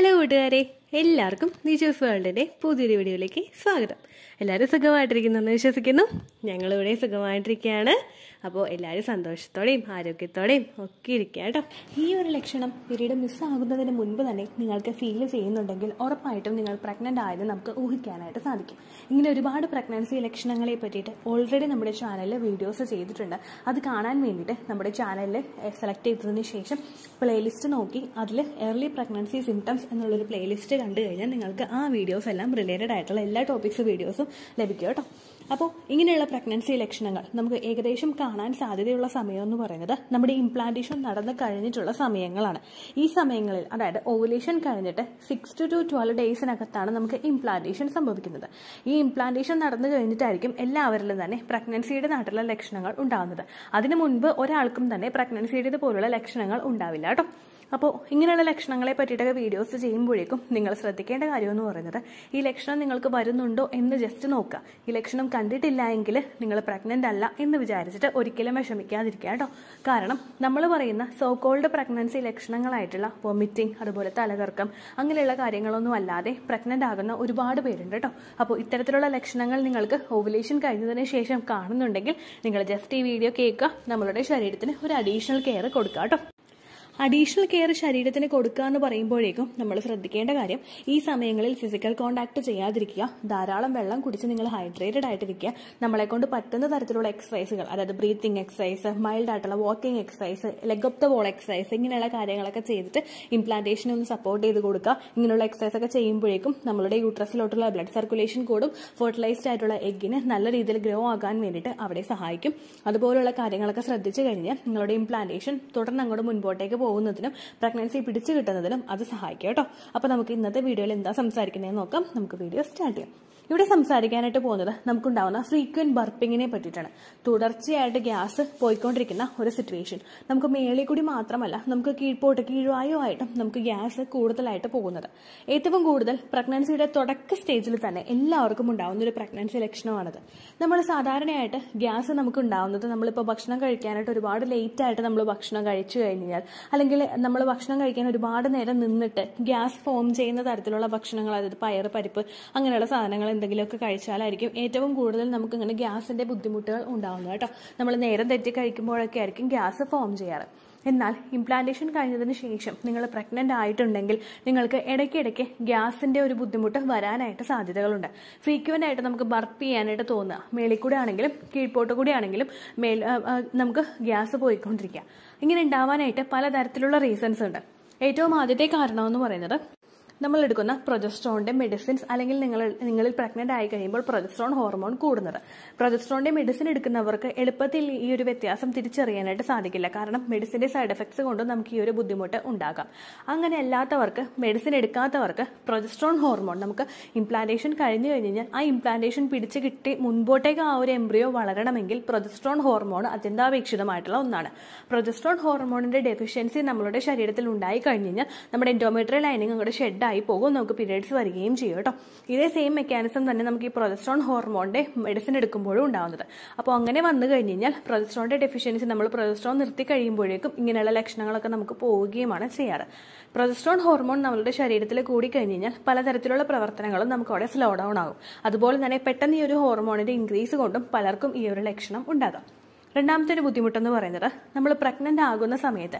Hello കൂട്ടുകാരെ എല്ലാവർക്കും നിജോസ് വേൾഡിന്റെ പുതിയൊരു വീഡിയോയിലേക്ക് സ്വാഗതം. എല്ലാവരും സുഖമായിട്ടിരിക്കുന്നെന്ന് വിശ്വസിക്കുന്നു. ഞങ്ങളിവിടെ സുഖമായിട്ടിരിക്കുകയാണ്. അപ്പോൾ എല്ലാവരും സന്തോഷത്തോടെയും ആരോഗ്യത്തോടെയും ഒക്കെ ഇരിക്കുക കേട്ടോ. ഈ ഒരു ലക്ഷണം പീരീഡ് മിസ്സാകുന്നതിന് മുൻപ് തന്നെ നിങ്ങൾക്ക് ഫീൽ ചെയ്യുന്നുണ്ടെങ്കിൽ ഉറപ്പായിട്ടും നിങ്ങൾ പ്രഗ്നന്റ് ആയത് നമുക്ക് ഊഹിക്കാനായിട്ട് സാധിക്കും. ഇങ്ങനെ ഒരുപാട് പ്രഗ്നൻസി ലക്ഷണങ്ങളെ പറ്റിയിട്ട് ഓൾറെഡി നമ്മുടെ ചാനലിൽ വീഡിയോസ് ചെയ്തിട്ടുണ്ട്. അത് കാണാൻ വേണ്ടിയിട്ട് നമ്മുടെ ചാനലിൽ സെലക്ട് ചെയ്തതിന് ശേഷം പ്ലേലിസ്റ്റ് നോക്കി അതിൽ ഏർലി പ്രഗ്നൻസി സിംറ്റംസ് എന്നുള്ളൊരു പ്ലേലിസ്റ്റ് കണ്ടു കഴിഞ്ഞാൽ നിങ്ങൾക്ക് ആ വീഡിയോസ് എല്ലാം റിലേറ്റഡ് ആയിട്ടുള്ള എല്ലാ ടോപ്പിക്സ് വീഡിയോസും ലഭിക്കും കേട്ടോ. അപ്പോൾ ഇങ്ങനെയുള്ള പ്രഗ്നൻസി ലക്ഷണങ്ങൾ നമുക്ക് ഏകദേശം കാണാൻ സാധ്യതയുള്ള സമയം എന്ന് പറയുന്നത് നമ്മുടെ ഇംപ്ലാന്റേഷൻ നടന്നു കഴിഞ്ഞിട്ടുള്ള സമയങ്ങളാണ്. ഈ സമയങ്ങളിൽ അതായത് ഓവുലേഷൻ കഴിഞ്ഞിട്ട് സിക്സ് ടു ടു ട്വൽവ് ഡേയ്സിനകത്താണ് നമുക്ക് ഇംപ്ലാന്റേഷൻ സംഭവിക്കുന്നത്. ഈ ഇംപ്ലാന്റേഷൻ നടന്നു കഴിഞ്ഞിട്ടായിരിക്കും എല്ലാവരിലും തന്നെ പ്രഗ്നൻസിയുടെ നാട്ടിലുള്ള ലക്ഷണങ്ങൾ ഉണ്ടാകുന്നത്. അതിനു മുൻപ് ഒരാൾക്കും തന്നെ പ്രഗ്നൻസിയുടെ പോലുള്ള ലക്ഷണങ്ങൾ ഉണ്ടാവില്ല കേട്ടോ. അപ്പോൾ ഇങ്ങനെയുള്ള ലക്ഷണങ്ങളെ പറ്റിയിട്ടൊക്കെ വീഡിയോസ് ചെയ്യുമ്പോഴേക്കും നിങ്ങൾ ശ്രദ്ധിക്കേണ്ട കാര്യം എന്ന് പറയുന്നത് ഈ ലക്ഷണം നിങ്ങൾക്ക് വരുന്നുണ്ടോ എന്ന് ജസ്റ്റ് നോക്കുക. ഈ ലക്ഷണം കണ്ടിട്ടില്ല എങ്കിൽ നിങ്ങൾ പ്രഗ്നന്റ് അല്ല എന്ന് വിചാരിച്ചിട്ട് ഒരിക്കലും വിഷമിക്കാതിരിക്കുക കേട്ടോ. കാരണം നമ്മൾ പറയുന്ന സോ കോൾഡ് പ്രഗ്നൻസി ലക്ഷണങ്ങളായിട്ടുള്ള വൊമിറ്റിംഗ് അതുപോലെ തലകർക്കം അങ്ങനെയുള്ള കാര്യങ്ങളൊന്നും അല്ലാതെ പ്രഗ്നന്റ് ആകുന്ന ഒരുപാട് പേരുണ്ട് കേട്ടോ. അപ്പോൾ ഇത്തരത്തിലുള്ള ലക്ഷണങ്ങൾ നിങ്ങൾക്ക് ഓവുലേഷൻ കഴിഞ്ഞതിന് ശേഷം കാണുന്നുണ്ടെങ്കിൽ നിങ്ങൾ ജസ്റ്റ് ഈ വീഡിയോ കേൾക്കുക. നമ്മളുടെ ശരീരത്തിന് ഒരു അഡീഷണൽ കെയർ കൊടുക്കുക കേട്ടോ. അഡീഷണൽ കെയർ ശരീരത്തിന് കൊടുക്കുക എന്ന് പറയുമ്പോഴേക്കും നമ്മൾ ശ്രദ്ധിക്കേണ്ട കാര്യം ഈ സമയങ്ങളിൽ ഫിസിക്കൽ കോണ്ടാക്ട് ചെയ്യാതിരിക്കുക. ധാരാളം വെള്ളം കുടിച്ച് നിങ്ങൾ ഹൈഡ്രേറ്റഡ് ആയിട്ടിരിക്കുക. നമ്മളെ കൊണ്ട് പറ്റുന്ന തരത്തിലുള്ള എക്സസൈസുകൾ അതായത് ബ്രീത്തിങ് എക്സസൈസ് മൈൽഡ് ആയിട്ടുള്ള walking exercise leg of the wall exercise ഇങ്ങനെയുള്ള കാര്യങ്ങളൊക്കെ ചെയ്തിട്ട് ഇംപ്ലാന്റേഷനെ ഒന്ന് സപ്പോർട്ട് ചെയ്ത് കൊടുക്കുക. ഇങ്ങനെയുള്ള എക്സസൈസ് ഒക്കെ ചെയ്യുമ്പോഴേക്കും നമ്മുടെ യൂട്രസിലോട്ടുള്ള ബ്ലഡ് സർക്കുലേഷൻ കൂടും. ഫെർട്ടിലൈസ്ഡ് ആയിട്ടുള്ള എഗ്ഗിന് നല്ല രീതിയിൽ ഗ്രോ ആകാൻ വേണ്ടിയിട്ട് അവിടെ സഹായിക്കും. അതുപോലുള്ള കാര്യങ്ങളൊക്കെ ശ്രദ്ധിച്ചു കഴിഞ്ഞാൽ നിങ്ങളുടെ ഇംപ്ലാന്റേഷൻ തുടർന്ന് അങ്ങോട്ട് മുൻപോട്ടേക്ക് പോകുന്നതിനും പ്രഗ്നൻസി പിടിച്ചു കിട്ടുന്നതിനും അത് സഹായിക്കും കേട്ടോ. അപ്പോൾ നമുക്ക് ഇന്നത്തെ വീഡിയോയിൽ എന്താ സംസാരിക്കുന്നതെന്ന് നോക്കാം. നമുക്ക് വീഡിയോ സ്റ്റാർട്ട് ചെയ്യാം. ഇവിടെ സംസാരിക്കാനായിട്ട് പോകുന്നത് നമുക്കുണ്ടാവുന്ന ഫ്രീക്വന്റ് ബർപ്പിങ്ങിനെ പറ്റിയിട്ടാണ്. തുടർച്ചയായിട്ട് ഗ്യാസ് പോയിക്കൊണ്ടിരിക്കുന്ന ഒരു സിറ്റുവേഷൻ നമുക്ക് മേളിൽ കൂടി മാത്രമല്ല നമുക്ക് കീഴ്പോട്ട് കീഴ്വായോ ആയിട്ടും നമുക്ക് ഗ്യാസ് കൂടുതലായിട്ട് പോകുന്നത്. ഏറ്റവും കൂടുതൽ പ്രഗ്നൻസിയുടെ തുടക്ക സ്റ്റേജിൽ തന്നെ എല്ലാവർക്കും ഉണ്ടാവുന്ന ഒരു പ്രഗ്നൻസി ലക്ഷണമാണത്. നമ്മൾ സാധാരണയായിട്ട് ഗ്യാസ് നമുക്ക് ഉണ്ടാവുന്നത് നമ്മളിപ്പോൾ ഭക്ഷണം കഴിക്കാനായിട്ട് ഒരുപാട് ലേറ്റ് ആയിട്ട് നമ്മൾ ഭക്ഷണം കഴിച്ചു കഴിഞ്ഞാൽ അല്ലെങ്കിൽ നമ്മൾ ഭക്ഷണം കഴിക്കാൻ ഒരുപാട് നേരം നിന്നിട്ട് ഗ്യാസ് ഫോം ചെയ്യുന്ന തരത്തിലുള്ള ഭക്ഷണങ്ങൾ അതായത് പയർ പരിപ്പ് അങ്ങനെയുള്ള സാധനങ്ങൾ എന്തെങ്കിലുമൊക്കെ കഴിച്ചാലായിരിക്കും ഏറ്റവും കൂടുതൽ നമുക്ക് ഇങ്ങനെ ഗ്യാസിന്റെ ബുദ്ധിമുട്ടുകൾ ഉണ്ടാവുന്നത് കേട്ടോ. നമ്മൾ നേരം തെറ്റി കഴിക്കുമ്പോഴൊക്കെ ആയിരിക്കും ഗ്യാസ് ഫോം ചെയ്യാറ്. എന്നാൽ ഇംപ്ലാന്റേഷൻ കഴിഞ്ഞതിന് ശേഷം നിങ്ങൾ പ്രഗ്നന്റ് ആയിട്ടുണ്ടെങ്കിൽ നിങ്ങൾക്ക് ഇടയ്ക്കിടയ്ക്ക് ഗ്യാസിന്റെ ഒരു ബുദ്ധിമുട്ട് വരാനായിട്ട് സാധ്യതകളുണ്ട്. ഫ്രീക്വന്റ് ആയിട്ട് നമുക്ക് ബർപ്പ് ചെയ്യാനായിട്ട് തോന്നുക. മേളിൽ കൂടെ ആണെങ്കിലും കീഴ്പോട്ട് കൂടെ ആണെങ്കിലും മേൽ നമുക്ക് ഗ്യാസ് പോയിക്കൊണ്ടിരിക്കുക. ഇങ്ങനെ ഉണ്ടാവാനായിട്ട് പലതരത്തിലുള്ള റീസൺസ് ഉണ്ട്. ഏറ്റവും ആദ്യത്തെ കാരണം എന്ന് പറയുന്നത് നമ്മൾ എടുക്കുന്ന പ്രൊജസ്ട്രോണിന്റെ മെഡിസിൻസ് അല്ലെങ്കിൽ നിങ്ങൾ നിങ്ങളിൽ പ്രഗ്നന്റ് ആയി കഴിയുമ്പോൾ പ്രൊജസ്ട്രോൺ ഹോർമോൺ കൂടുന്നത്. പ്രൊജസ്ട്രോണിന്റെ മെഡിസിൻ എടുക്കുന്നവർക്ക് എളുപ്പത്തിൽ ഈ ഒരു വ്യത്യാസം തിരിച്ചറിയാനായിട്ട് സാധിക്കില്ല. കാരണം മെഡിസിന്റെ സൈഡ് എഫക്ട്സ് കൊണ്ട് നമുക്ക് ഈ ഒരു ബുദ്ധിമുട്ട് ഉണ്ടാകാം. അങ്ങനെ അല്ലാത്തവർക്ക് മെഡിസിൻ എടുക്കാത്തവർക്ക് പ്രൊജസ്ട്രോൺ ഹോർമോൺ നമുക്ക് ഇംപ്ലാന്റേഷൻ കഴിഞ്ഞു കഴിഞ്ഞാൽ ആ ഇംപ്ലാന്റേഷൻ പിടിച്ച് കിട്ടി മുൻപോട്ടേക്ക് ആ ഒരു എംബ്രിയോ വളരണമെങ്കിൽ പ്രൊജസ്ട്രോൺ ഹോർമോൺ അത്യന്താപേക്ഷിതമായിട്ടുള്ള ഒന്നാണ്. പ്രൊജസ്ട്രോൺ ഹോർമോണിന്റെ ഡെഫിഷ്യൻസി നമ്മളുടെ ശരീരത്തിൽ ഉണ്ടായി കഴിഞ്ഞ് കഴിഞ്ഞാൽ നമ്മുടെ എൻഡോമെട്രിയൽ ലൈനിങ് അങ്ങോട്ട് ഷെഡ് ആയി പോകും. നമുക്ക് പീരിയഡ്സ് വരികയും ചെയ്യും കേട്ടോ. ഇതേ സെയിം മെക്കാനിസം തന്നെ നമുക്ക് ഈ പ്രൊജസ്ട്രോൺ ഹോർമോണിന്റെ മെഡിസിൻ എടുക്കുമ്പോഴും ഉണ്ടാവുന്നത്. അപ്പോൾ അങ്ങനെ വന്നു കഴിഞ്ഞ് കഴിഞ്ഞാൽ പ്രൊജസ്ട്രോണിന്റെ ഡെഫിഷ്യൻസി നമ്മൾ പ്രൊജസ്ട്രോൺ നിർത്തി കഴിയുമ്പോഴേക്കും ഇങ്ങനെയുള്ള ലക്ഷണങ്ങളൊക്കെ നമുക്ക് പോവുകയുമാണ് ചെയ്യാറ്. പ്രൊജസ്ട്രോൺ ഹോർമോൺ നമ്മളുടെ ശരീരത്തിൽ കൂടി കഴിഞ്ഞ് കഴിഞ്ഞാൽ പലതരത്തിലുള്ള പ്രവർത്തനങ്ങളും നമുക്ക് അവിടെ സ്ലോ ഡൗൺ ആകും. അതുപോലെ തന്നെ പെട്ടെന്ന് ഈ ഒരു ഹോർമോണിന്റെ ഇൻക്രീസ് കൊണ്ടും പലർക്കും ഈ ഒരു ലക്ഷണം ഉണ്ടാകാം. രണ്ടാമത്തെ ഒരു ബുദ്ധിമുട്ടെന്ന് പറയുന്നത് നമ്മൾ പ്രഗ്നന്റ് ആകുന്ന സമയത്ത്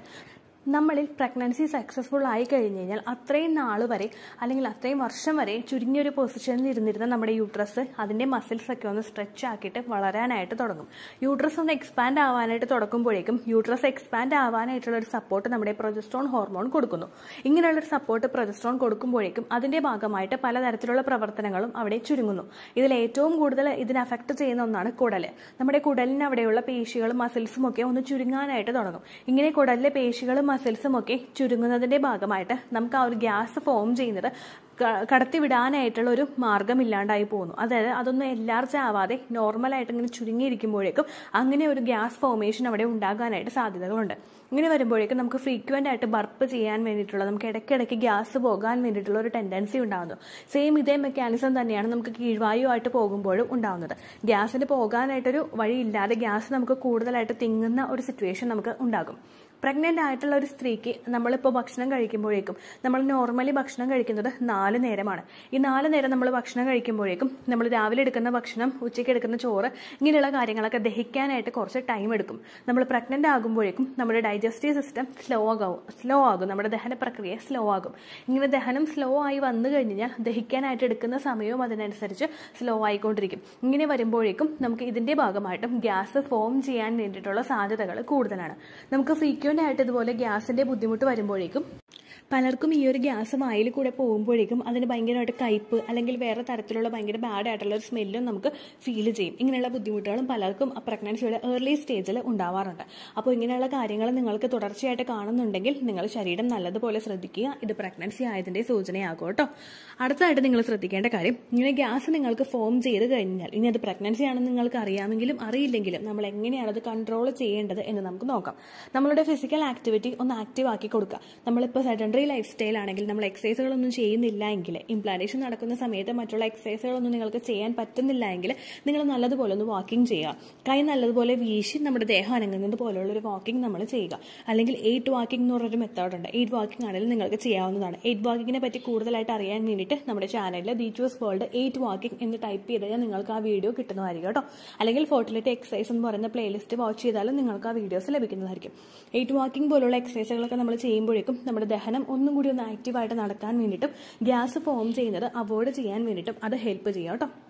നമ്മളിൽ പ്രഗ്നൻസി സക്സസ്ഫുൾ ആയി കഴിഞ്ഞ് കഴിഞ്ഞാൽ അത്രയും നാൾ വരെ അല്ലെങ്കിൽ അത്രയും വർഷം വരെ ചുരുങ്ങിയൊരു പൊസിഷനിൽ ഇരുന്നിരുന്ന നമ്മുടെ യൂട്രസ് അതിന്റെ മസിൽസൊക്കെ ഒന്ന് സ്ട്രെച്ച് ആക്കിയിട്ട് വളരാനായിട്ട് തുടങ്ങും. യൂട്രസ് ഒന്ന് എക്സ്പാൻഡ് ആവാനായിട്ട് തുടങ്ങുമ്പോഴേക്കും യൂട്രസ് എക്സ്പാൻഡ് ആവാനായിട്ടുള്ള ഒരു സപ്പോർട്ട് നമ്മുടെ പ്രൊജസ്ട്രോൺ ഹോർമോൺ കൊടുക്കുന്നു. ഇങ്ങനെയുള്ള ഒരു സപ്പോർട്ട് പ്രൊജസ്ട്രോൺ കൊടുക്കുമ്പോഴേക്കും അതിന്റെ ഭാഗമായിട്ട് പലതരത്തിലുള്ള പ്രവർത്തനങ്ങളും അവിടെ ചുരുങ്ങുന്നു. ഇതിൽ ഏറ്റവും കൂടുതൽ ഇതിനെ അഫക്റ്റ് ചെയ്യുന്ന ഒന്നാണ് കുടൽ നമ്മുടെ കുടലിന് അവിടെയുള്ള പേശികളും മസിൽസും ഒക്കെ ഒന്ന് ചുരുങ്ങാനായിട്ട് തുടങ്ങും. ഇങ്ങനെ കുടലിലെ പേശികളും മസിൽസും ഒക്കെ ചുരുങ്ങുന്നതിന്റെ ഭാഗമായിട്ട് നമുക്ക് ആ ഒരു ഗ്യാസ് ഫോം ചെയ്യുന്നത് കടത്തിവിടാനായിട്ടുള്ള ഒരു മാർഗമില്ലാണ്ടായി പോകുന്നു. അതായത് അതൊന്നും എല്ലാർജ് ആവാതെ നോർമലായിട്ട് ഇങ്ങനെ ചുരുങ്ങിയിരിക്കുമ്പോഴേക്കും അങ്ങനെ ഒരു ഗ്യാസ് ഫോമേഷൻ അവിടെ ഉണ്ടാകാനായിട്ട് സാധ്യതകളുണ്ട്. ഇങ്ങനെ വരുമ്പോഴേക്കും നമുക്ക് ഫ്രീക്വന്റ് ആയിട്ട് ബർപ്പ് ചെയ്യാൻ വേണ്ടിയിട്ടുള്ള നമുക്ക് ഇടയ്ക്കിടയ്ക്ക് ഗ്യാസ് പോകാൻ വേണ്ടിയിട്ടുള്ള ഒരു ടെൻഡൻസി ഉണ്ടാകുന്നു. സെയിം ഇതേ മെക്കാനിസം തന്നെയാണ് നമുക്ക് കീഴ്വായുമായിട്ട് പോകുമ്പോഴും ഉണ്ടാകുന്നത്. ഗ്യാസിന് പോകാനായിട്ടൊരു വഴിയില്ലാതെ ഗ്യാസ് നമുക്ക് കൂടുതലായിട്ട് തിങ്ങുന്ന ഒരു സിറ്റുവേഷൻ നമുക്ക് ഉണ്ടാകും. പ്രഗ്നന്റ് ആയിട്ടുള്ള ഒരു സ്ത്രീക്ക് നമ്മളിപ്പോൾ ഭക്ഷണം കഴിക്കുമ്പോഴേക്കും നമ്മൾ നോർമലി ഭക്ഷണം കഴിക്കുന്നത് നാല് നേരമാണ്. ഈ നാല് നേരം നമ്മൾ ഭക്ഷണം കഴിക്കുമ്പോഴേക്കും നമ്മൾ രാവിലെ എടുക്കുന്ന ഭക്ഷണം ഉച്ചയ്ക്ക് എടുക്കുന്ന ചോറ് ഇങ്ങനെയുള്ള കാര്യങ്ങളൊക്കെ ദഹിക്കാനായിട്ട് കുറച്ച് ടൈം എടുക്കും. നമ്മൾ പ്രഗ്നന്റ് ആകുമ്പോഴേക്കും നമ്മുടെ ഡൈജസ്റ്റീവ് സിസ്റ്റം സ്ലോ ആകും സ്ലോ ആകും. നമ്മുടെ ദഹന പ്രക്രിയ സ്ലോ ആകും. ഇങ്ങനെ ദഹനം സ്ലോ ആയി വന്നു കഴിഞ്ഞാൽ ദഹിക്കാനായിട്ട് എടുക്കുന്ന സമയവും അതിനനുസരിച്ച് സ്ലോ ആയിക്കൊണ്ടിരിക്കും. ഇങ്ങനെ വരുമ്പോഴേക്കും നമുക്ക് ഇതിന്റെ ഭാഗമായിട്ടും ഗ്യാസ് ഫോം ചെയ്യാൻ വേണ്ടിയിട്ടുള്ള സാധ്യതകൾ കൂടുതലാണ്. നമുക്ക് ഫ്രീക്വന്റ് ആയിട്ട് ഇതുപോലെ ഗ്യാസിന്റെ ബുദ്ധിമുട്ട് വരുമ്പോഴേക്കും പലർക്കും ഈ ഒരു ഗ്യാസ് വായിൽ കൂടെ പോകുമ്പോഴേക്കും അതിന് ഭയങ്കരമായിട്ട് കയ്പ്പ് അല്ലെങ്കിൽ വേറെ തരത്തിലുള്ള ഭയങ്കര ബാഡ് ആയിട്ടുള്ള ഒരു സ്മെല്ലും നമുക്ക് ഫീൽ ചെയ്യും. ഇങ്ങനെയുള്ള ബുദ്ധിമുട്ടുകളും പലർക്കും പ്രഗ്നൻസിയുടെ ഏർലി സ്റ്റേജിൽ ഉണ്ടാവാറുണ്ട്. അപ്പോൾ ഇങ്ങനെയുള്ള കാര്യങ്ങൾ നിങ്ങൾക്ക് തുടർച്ചയായിട്ട് കാണുന്നുണ്ടെങ്കിൽ നിങ്ങൾ ശരീരം നല്ലതുപോലെ ശ്രദ്ധിക്കുക. ഇത് പ്രഗ്നൻസി ആയതിന്റെ സൂചനയാകും കേട്ടോ. അടുത്തതായിട്ട് നിങ്ങൾ ശ്രദ്ധിക്കേണ്ട കാര്യം ഇങ്ങനെ ഗ്യാസ് നിങ്ങൾക്ക് ഫോം ചെയ്ത് കഴിഞ്ഞാൽ ഇനി അത് പ്രഗ്നൻസി ആണെന്ന് നിങ്ങൾക്ക് അറിയാമെങ്കിലും അറിയില്ലെങ്കിലും നമ്മൾ എങ്ങനെയാണ് അത് കൺട്രോൾ ചെയ്യേണ്ടത് എന്ന് നമുക്ക് നോക്കാം. നമ്മളുടെ ഫിസിക്കൽ ആക്ടിവിറ്റി ഒന്ന് ആക്റ്റീവ് ആക്കി കൊടുക്കുക. നമ്മളിപ്പോൾ സെഡൻഡറി ലൈഫ് സ്റ്റൈൽ ആണെങ്കിൽ നമ്മൾ എക്സസൈസുകളൊന്നും ചെയ്യുന്നില്ല എങ്കിൽ ഇംപ്ലാന്റേഷൻ നടക്കുന്ന സമയത്ത് മറ്റുള്ള എക്സസൈസുകളൊന്നും നിങ്ങൾക്ക് ചെയ്യാൻ പറ്റുന്നില്ല എങ്കിൽ നിങ്ങൾ നല്ലതുപോലെ ഒന്ന് വാക്കിംഗ് ചെയ്യുക. കൈ നല്ലതുപോലെ വീശി നമ്മുടെ ദേഹം അനങ്ങുന്നത് പോലുള്ള ഒരു വാക്കിംഗ് നമ്മൾ ചെയ്യുക. അല്ലെങ്കിൽ എയ്റ്റ് വാക്കിംഗ് എന്ന് പറഞ്ഞൊരു മെത്തേഡ് ഉണ്ട്. എയ്റ്റ് വാക്കിംഗ് ആണെങ്കിൽ നിങ്ങൾക്ക് ചെയ്യാവുന്നതാണ്. എയ്റ്റ് വാക്കിങ്ങിനെ പറ്റി കൂടുതലായിട്ട് അറിയാൻ വേണ്ടിയിട്ട് നമ്മുടെ ചാനലിൽ ദീച്ചൂസ് വേൾഡ് എയ്റ്റ് വാക്കിംഗ് എന്ന് ടൈപ്പ് ചെയ്ത് കഴിഞ്ഞാൽ നിങ്ങൾക്ക് ആ വീഡിയോ കിട്ടുന്നതായിരിക്കും കേട്ടോ. അല്ലെങ്കിൽ ഫോർട്ടിലിറ്റി എക്സസൈസ് എന്ന് പറയുന്ന പ്ലേലിസ്റ്റ് വാച്ച് ചെയ്താലും നിങ്ങൾക്ക് ആ വീഡിയോസ് ലഭിക്കുന്നതായിരിക്കും. എയ്റ്റ് വാക്കിംഗ് പോലുള്ള എക്സസൈസുകളൊക്കെ നമ്മൾ ചെയ്യുമ്പോഴേക്കും നമ്മുടെ ദഹനം ഒന്നും കൂടി ഒന്ന് ആക്റ്റീവായിട്ട് നടക്കാൻ വേണ്ടിയിട്ടും ഗ്യാസ് ഫോം ചെയ്യുന്നത് അവോയ്ഡ് ചെയ്യാൻ വേണ്ടിയിട്ടും അത് ഹെൽപ്പ് ചെയ്യാം കേട്ടോ.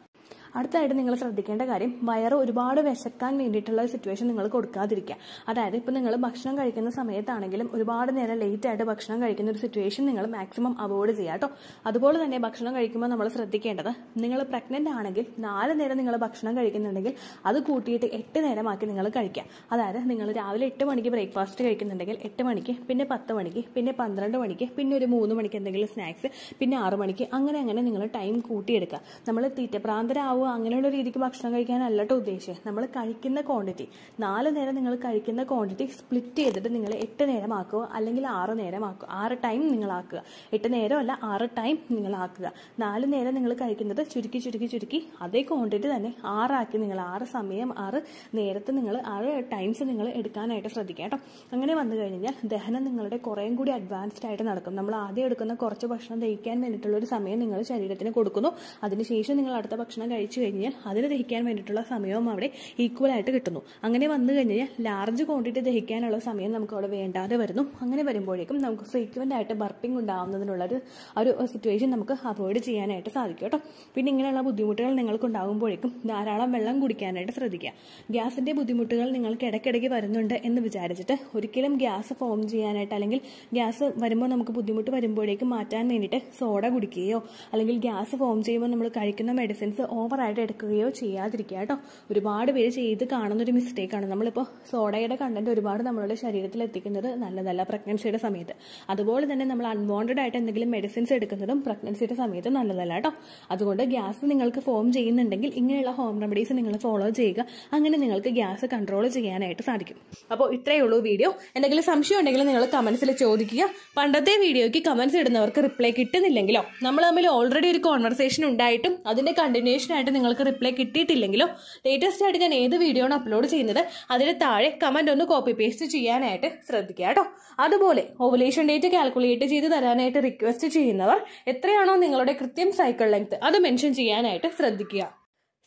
അടുത്തായിട്ട് നിങ്ങൾ ശ്രദ്ധിക്കേണ്ട കാര്യം വയറ് ഒരുപാട് വിശക്കാൻ വേണ്ടിയിട്ടുള്ള ഒരു സിറ്റുവേഷൻ നിങ്ങൾ കൊടുക്കാതിരിക്കുക. അതായത് ഇപ്പം നിങ്ങൾ ഭക്ഷണം കഴിക്കുന്ന സമയത്താണെങ്കിലും ഒരുപാട് നേരം ലേറ്റ് ആയിട്ട് ഭക്ഷണം കഴിക്കുന്ന ഒരു സിറ്റുവേഷൻ നിങ്ങൾ മാക്സിമം അവോയ്ഡ് ചെയ്യുക കേട്ടോ. അതുപോലെ തന്നെ ഭക്ഷണം കഴിക്കുമ്പോൾ നമ്മൾ ശ്രദ്ധിക്കേണ്ടത് നിങ്ങൾ പ്രഗ്നന്റ് ആണെങ്കിൽ നാല് നേരം നിങ്ങൾ ഭക്ഷണം കഴിക്കുന്നുണ്ടെങ്കിൽ അത് കൂട്ടിയിട്ട് എട്ട് നേരമാക്കി നിങ്ങൾ കഴിക്കുക. അതായത് നിങ്ങൾ രാവിലെ എട്ട് മണിക്ക് ബ്രേക്ക്ഫാസ്റ്റ് കഴിക്കുന്നുണ്ടെങ്കിൽ എട്ട് മണിക്ക് പിന്നെ പത്ത് മണിക്ക് പിന്നെ പന്ത്രണ്ട് മണിക്ക് പിന്നെ ഒരു മൂന്ന് മണിക്ക് എന്തെങ്കിലും സ്നാക്സ് പിന്നെ ആറ് മണിക്ക് അങ്ങനെ അങ്ങനെ നിങ്ങൾ ടൈം കൂട്ടിയെടുക്കുക. നമ്മൾ തീറ്റപ്രാന്തരാവുക അങ്ങനെയുള്ള രീതിക്ക് ഭക്ഷണം കഴിക്കാനല്ല കേട്ടോ ഉദ്ദേശിച്ചത്. നമ്മൾ കഴിക്കുന്ന ക്വാണ്ടിറ്റി നാല് നേരം നിങ്ങൾ കഴിക്കുന്ന ക്വാണ്ടിറ്റി സ്പ്ലിറ്റ് ചെയ്തിട്ട് നിങ്ങൾ എട്ട് നേരം ആക്കുക അല്ലെങ്കിൽ ആറ് നേരം ആക്കുക ആറ് ടൈം നിങ്ങൾ ആക്കുക. എട്ട് നേരമല്ല ആറ് ടൈം നിങ്ങൾ ആക്കുക. നാല് നേരം നിങ്ങൾ കഴിക്കുന്നത് ചുരുക്കി ചുരുക്കി ചുരുക്കി അതേ ക്വാണ്ടിറ്റി തന്നെ ആറാക്കി നിങ്ങൾ ആറ് സമയം ആറ് നേരത്തെ നിങ്ങൾ ആറ് ടൈംസ് നിങ്ങൾ എടുക്കാനായിട്ട് ശ്രദ്ധിക്കുക കേട്ടോ അങ്ങനെ വന്നു കഴിഞ്ഞാൽ ദഹനം നിങ്ങളുടെ കുറേയും കൂടി അഡ്വാൻസ്ഡ് ആയിട്ട് നടക്കും. നമ്മൾ ആദ്യം എടുക്കുന്ന കുറച്ച് ഭക്ഷണം ദഹിക്കാൻ വേണ്ടിയിട്ടുള്ള ഒരു സമയം നിങ്ങൾ ശരീരത്തിന് കൊടുക്കുന്നു. അതിനുശേഷം നിങ്ങൾ അടുത്ത ഭക്ഷണം കഴിച്ചു കഴിഞ്ഞാൽ അതിന് ദഹിക്കാൻ വേണ്ടിയിട്ടുള്ള സമയവും അവിടെ ഈക്വൽ ആയിട്ട് കിട്ടുന്നു. അങ്ങനെ വന്നു കഴിഞ്ഞാൽ ലാർജ് ക്വാണ്ടിറ്റി ദഹിക്കാനുള്ള സമയം നമുക്ക് അവിടെ വേണ്ടാതെ വരുന്നു. അങ്ങനെ വരുമ്പോഴേക്കും നമുക്ക് ഫ്രീക്വന്റ് ആയിട്ട് ബർപ്പിംഗ് ഉണ്ടാകുന്നതിനുള്ള ഒരു ഒരു സിറ്റുവേഷൻ നമുക്ക് അവോയ്ഡ് ചെയ്യാനായിട്ട് സാധിക്കും കേട്ടോ. പിന്നെ ഇങ്ങനെയുള്ള ബുദ്ധിമുട്ടുകൾ നിങ്ങൾക്ക് ഉണ്ടാകുമ്പോഴേക്കും ധാരാളം വെള്ളം കുടിക്കാനായിട്ട് ശ്രദ്ധിക്കുക. ഗ്യാസിന്റെ ബുദ്ധിമുട്ടുകൾ നിങ്ങൾക്ക് ഇടയ്ക്കിടയ്ക്ക് വരുന്നുണ്ട് എന്ന് വിചാരിച്ചിട്ട് ഒരിക്കലും ഗ്യാസ് ഫോം ചെയ്യാനായിട്ട് അല്ലെങ്കിൽ ഗ്യാസ് വരുമ്പോൾ നമുക്ക് ബുദ്ധിമുട്ട് വരുമ്പോഴേക്കും മാറ്റാൻ വേണ്ടിയിട്ട് സോഡ കുടിക്കുകയോ അല്ലെങ്കിൽ ഗ്യാസ് ഫോം ചെയ്യുമ്പോൾ നമ്മൾ കഴിക്കുന്ന മെഡിസിൻസ് ഓവറായിട്ട് എടുക്കുകയോ ചെയ്യാതിരിക്കുക കേട്ടോ. ഒരുപാട് പേര് ചെയ്ത് കാണുന്ന ഒരു മിസ്റ്റേക്കാണ് നമ്മളിപ്പോൾ സോഡയുടെ കണ്ടന്റ് ഒരുപാട് നമ്മളുടെ ശരീരത്തിൽ എത്തിക്കുന്നത് നല്ലതല്ല പ്രഗ്നൻസിയുടെ സമയത്ത്. അതുപോലെ തന്നെ നമ്മൾ അൺവാണ്ടഡ് ആയിട്ട് എന്തെങ്കിലും മെഡിസിൻസ് എടുക്കുന്നതും പ്രഗ്നൻസിയുടെ സമയത്ത് നല്ലതല്ല കേട്ടോ. അതുകൊണ്ട് ഗ്യാസ് നിങ്ങൾക്ക് ഫോം ചെയ്യുന്നുണ്ടെങ്കിൽ ഇങ്ങനെയുള്ള ഹോം റെമഡീസ് നിങ്ങൾ ഫോളോ ചെയ്യുക. അങ്ങനെ നിങ്ങൾക്ക് ഗ്യാസ് കൺട്രോൾ ചെയ്യാനായിട്ട് സാധിക്കും. അപ്പോൾ ഇത്രയേ ഉള്ളൂ വീഡിയോ എന്തെങ്കിലും സംശയം ഉണ്ടെങ്കിൽ നിങ്ങൾ കമൻസിൽ ചോദിക്കുക. പണ്ടത്തെ വീഡിയോയ്ക്ക് കമൻസ് ഇടുന്നവർക്ക് റിപ്ലൈ കിട്ടുന്നില്ലെങ്കിലോ? നമ്മൾ തമ്മിൽ ഓൾറെഡി ഒരു കോൺവെർസേഷൻ ഉണ്ടായിട്ടും അതിന്റെ കണ്ടിന്യൂഷൻ ആയിട്ട് നിങ്ങൾക്ക് റിപ്ലൈ കിട്ടിയിട്ടില്ലെങ്കിലോ ലേറ്റസ്റ്റ് ആയിട്ട് ഞാൻ ഏത് വീഡിയോ ആണ് അപ്ലോഡ് ചെയ്യുന്നത് അതിന് താഴെ കമന്റ് ഒന്ന് കോപ്പി പേസ്റ്റ് ചെയ്യാനായിട്ട് ശ്രദ്ധിക്കുക കേട്ടോ. അതുപോലെ ഓവുലേഷൻ ഡേറ്റ് കാൽക്കുലേറ്റ് ചെയ്ത് തരാനായിട്ട് റിക്വസ്റ്റ് ചെയ്യുന്നവർ എത്രയാണോ നിങ്ങളുടെ കൃത്യം സൈക്കിൾ ലെങ്ത് അത് മെൻഷൻ ചെയ്യാനായിട്ട് ശ്രദ്ധിക്കുക.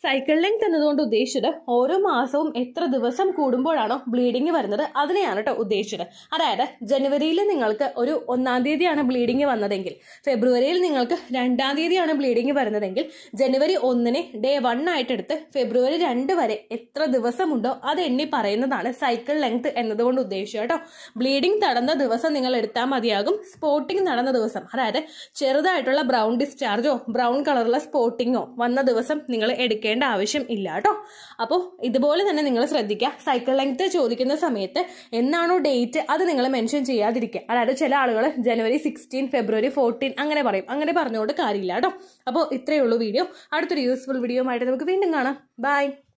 സൈക്കിൾ ലെങ്ത് എന്നതുകൊണ്ട് ഉദ്ദേശിച്ചത് ഓരോ മാസവും എത്ര ദിവസം കൂടുമ്പോഴാണോ ബ്ലീഡിങ് വരുന്നത് അതിനെയാണ് കേട്ടോ ഉദ്ദേശിച്ചത്. അതായത് ജനുവരിയിൽ നിങ്ങൾക്ക് ഒരു ഒന്നാം തീയതിയാണ് ബ്ലീഡിങ് വന്നതെങ്കിൽ ഫെബ്രുവരിയിൽ നിങ്ങൾക്ക് രണ്ടാം തീയതിയാണ് ബ്ലീഡിങ് വരുന്നതെങ്കിൽ ജനുവരി ഒന്നിന് ഡേ വൺ ആയിട്ടെടുത്ത് ഫെബ്രുവരി രണ്ട് വരെ എത്ര ദിവസമുണ്ടോ അത് എണ്ണി പറയുന്നതാണ് സൈക്കിൾ ലെങ്ത് എന്നതുകൊണ്ട് ഉദ്ദേശിച്ചത് കേട്ടോ ബ്ലീഡിങ് നടന്ന ദിവസം നിങ്ങൾ എടുത്താൽ മതിയാകും. സ്പോട്ടിംഗ് നടന്ന ദിവസം അതായത് ചെറുതായിട്ടുള്ള ബ്രൗൺ ഡിസ്ചാർജോ ബ്രൗൺ കളറുള്ള സ്പോട്ടിങ്ങോ വന്ന ദിവസം നിങ്ങൾ എടുക്കേണ്ട ആവശ്യം ഇല്ല കേട്ടോ. അപ്പോൾ ഇതുപോലെ തന്നെ നിങ്ങൾ ശ്രദ്ധിക്കുക. സൈക്കിൾ ലെങ്ത് ചോദിക്കുന്ന സമയത്ത് എന്നാണോ ഡേറ്റ് അത് നിങ്ങൾ മെൻഷൻ ചെയ്യാതിരിക്കുക. അതായത് ചില ആളുകൾ ജനുവരി സിക്സ്റ്റീൻ ഫെബ്രുവരി ഫോർട്ടീൻ അങ്ങനെ പറയും. അങ്ങനെ പറഞ്ഞുകൊണ്ട് കാര്യമില്ല കേട്ടോ. അപ്പോൾ ഇത്രയേ ഉള്ളൂ വീഡിയോ അടുത്തൊരു യൂസ്ഫുൾ വീഡിയോ ആയിട്ട് നമുക്ക് വീണ്ടും കാണാം. ബൈ